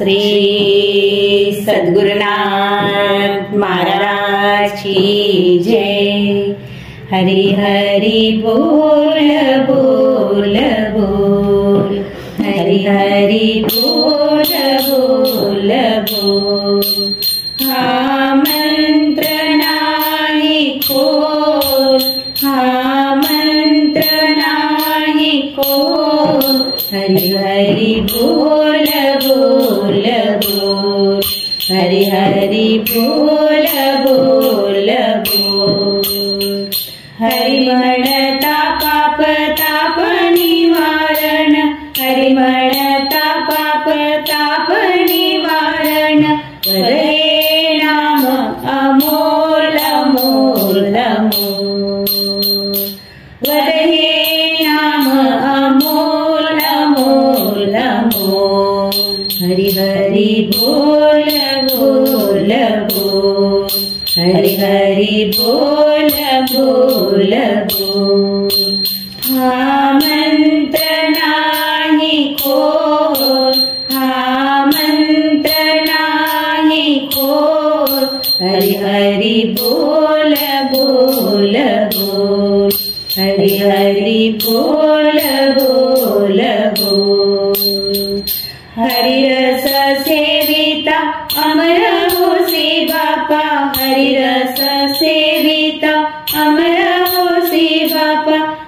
श्री सद्गुरुनाथ महाराज की जय हरि हरि बोल बोल बोल हरि हरि बोल बोल बोल हा मंत्र नाही खोल हा मंत्र नाही खोल हरि हरि बोल बोल बोल हरि म्हणता पाप ताप निवारण। हरि म्हणता पाप ताप निवारण। वदे नाम अमोल अमोल। वदे नाम, अमोल अमोल अमोल। हरि हरि बोल। हरि हरि बोल बोल बोल हा मंत्र नाही खोल हा मंत्र नाही खोल हरि हरि बोल बोल बोल हरि हरि बोल बोल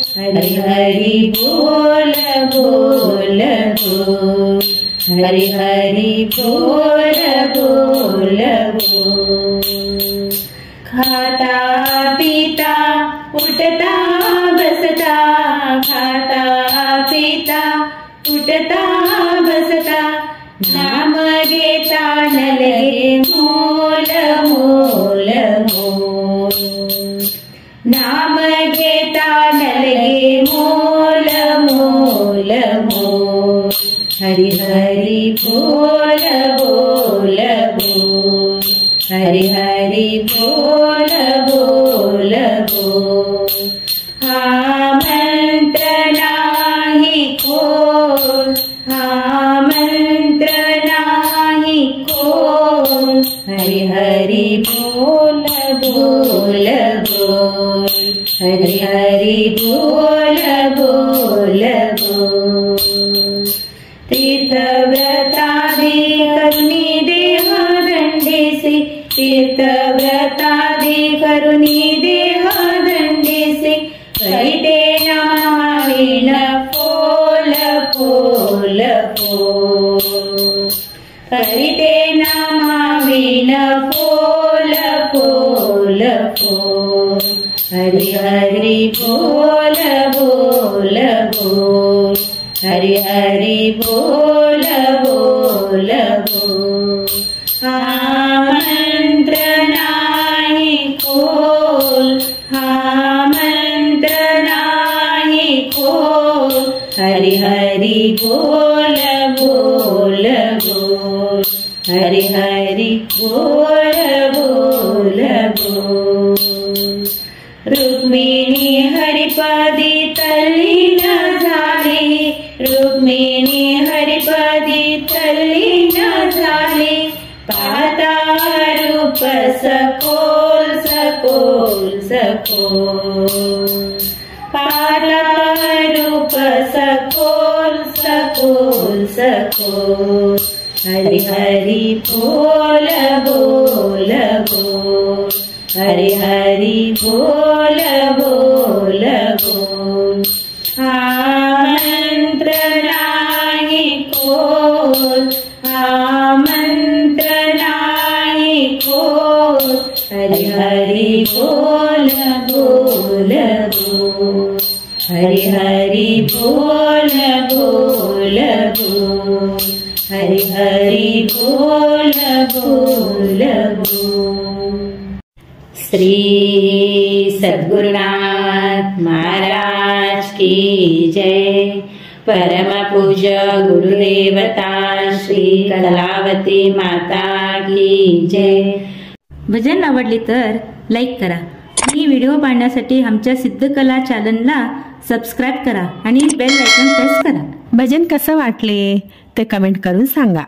हरि हरि बोल बोल बोल हरि हरि बोल बोल बोल खाता पिता उठता बसता खाता पिता उठता बसता नाम घेता नलगे मोल हरि हरि बोल बोल बोल हरि हरि बोल बोल बोल हा मंत्र नाही खोल हा मंत्र नाही खोल हरि हरि बोल बोल बोल हरि हरि बोल बोल करुणी दे से, तीर्थव्रता दे करुणी दे दंडे से हरिते नमावीण पोल पोल पो हरिते नमावीण पोल पोल पो हरि हरि, बोल बोल बोल। हरि हरि, बोल। हरि हरि बोल बोल बोल। हरि हरि बोल बोल बोल। रुक्मिणी हरिपदी तल्लीन झाली रुक्मिणी हरिपदी तल्लीन झाली पाहता रूप सकोल सकोल सकोल सकोल सकोल हरि हरि बोल बोल बोल हरि हरि बोल बोल बोल हा मंत्र नाही खोल हा मंत्र नाही खोल हरि हरि बोल बोल बोल हरि हरि बोल बोल बोल बोल हरि हरि बोल बोल बोल. श्री सद्गुरुनाथ महाराज की जय. परम पूज्य गुरुदेवता श्री कलावती माता की जय. भजन आवडले तर लाईक करा. आणि व्हिडिओ पाहण्यासाठी आमच्या सिद्धकला चॅनलला सबस्क्राईब करा आणि बेल आयकॉन प्रेस करा. भजन कसं वाटले? ते कमेंट करून सांगा.